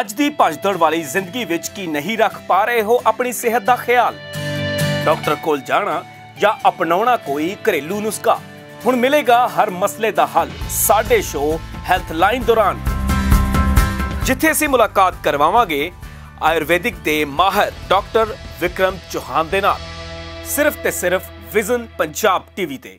ਅੱਜ ਦੀ ਭੱਜਦੌੜ ਵਾਲੀ ਜ਼ਿੰਦਗੀ ਵਿੱਚ ਕੀ ਨਹੀਂ ਰੱਖ ਪਾ ਰਹੇ ਹੋ ਆਪਣੀ ਸਿਹਤ ਦਾ ਖਿਆਲ? ਡਾਕਟਰ ਕੋਲ ਜਾਣਾ ਜਾਂ ਅਪਣਾਉਣਾ ਕੋਈ ਘਰੇਲੂ ਨੁਸਖਾ? ਹੁਣ ਮਿਲੇਗਾ ਹਰ ਮਸਲੇ ਦਾ ਹੱਲ, ਸਾਡੇ ਸ਼ੋਅ ਹੈਲਥ ਲਾਈਨ ਦੌਰਾਨ। ਜਿੱਥੇ ਅਸੀਂ ਮੁਲਾਕਾਤ ਕਰਵਾਵਾਂਗੇ ਆਯੁਰਵੈਦਿਕ ਦੇ ਮਾਹਰ ਡਾਕਟਰ ਵਿਕਰਮ ਚੌਹਾਨ ਦੇ ਨਾਲ। ਸਿਰਫ ਤੇ ਸਿਰਫ ਵਿਜ਼ਨ ਪੰਜਾਬ ਟੀਵੀ ਤੇ।